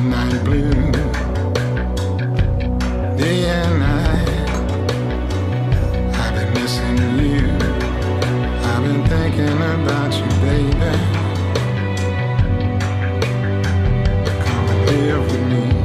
blue. Day and night, I've been missing you. I've been thinking about you, baby. Come and live with me.